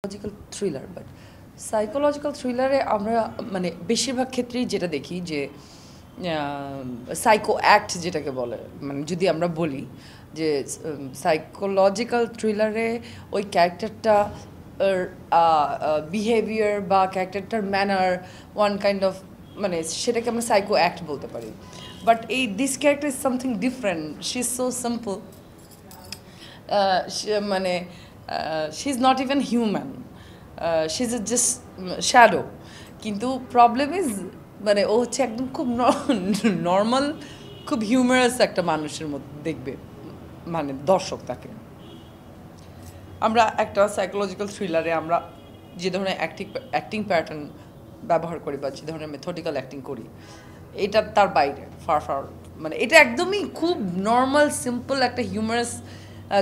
Psychological thriller but psychological থ্রিলারে আমরা মানে বেশিরভাগ ক্ষেত্রেই যেটা দেখি যে সাইকো অ্যাক্ট যেটাকে বলে মানে যদি আমরা বলি যে সাইকোলজিক্যাল থ্রিলারে ওই ক্যারেক্টারটা বিহেভিয়ার বা ক্যারেক্টারটার ম্যানার ওয়ান কাইন্ড অফ মানে সেটাকে আমরা সাইকো অ্যাক্ট বলতে পারি। বাট এই this character is something different she is so simple মানে she is not even human she is just shadow কিন্তু প্রবলেম ইজ মানে ও হচ্ছে একদম খুব নর্মাল খুব হিউমারাস একটা মানুষের মধ্যে দেখবে মানে দর্শক তাকে। আমরা একটা সাইকোলজিক্যাল থ্রিলারে আমরা যে ধরনের অ্যাক্টিং অ্যাক্টিং প্যাটার্ন ব্যবহার করি বা যে ধরনের মেথডিক্যাল অ্যাক্টিং করি, এটা তার বাইরে ফার ফার মানে এটা একদমই খুব নর্মাল সিম্পল একটা হিউমারাস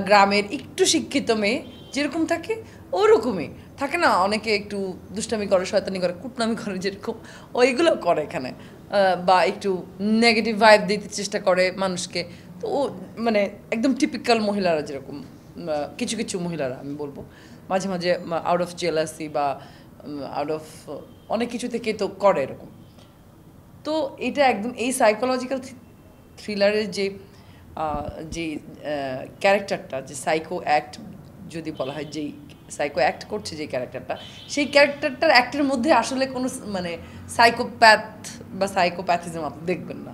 গ্রামের একটু শিক্ষিত মেয়ে যেরকম থাকে, ওরকমই। থাকে না, অনেকে একটু দুষ্টামি করে, শয়তানি করে, কুটনামি করে যেরকম। ওইগুলো করে এখানে। বা একটু নেগেটিভ ভাইব দিতে চেষ্টা করে মানুষকে। তো ও মানে একদম টিপিক্যাল মহিলারা যেরকম কিছু কিছু মহিলারা আমি বলব। মাঝে মাঝে আউট অফ জেলাসি বা আউট অফ অনেক কিছু থেকে তো করে এরকম। তো এটা একদম এই সাইকোলজিক্যাল থ্রিলারের যে যে ক্যারেক্টারটা যে সাইকো অ্যাক্ট যদি বলা হয় যেই সাইকো অ্যাক্ট করছে যে ক্যারেক্টারটা সেই ক্যারেক্টারটার অ্যাক্টের মধ্যে আসলে কোনো মানে সাইকোপ্যাথ বা সাইকোপ্যাথিজম আপনি দেখবেন না।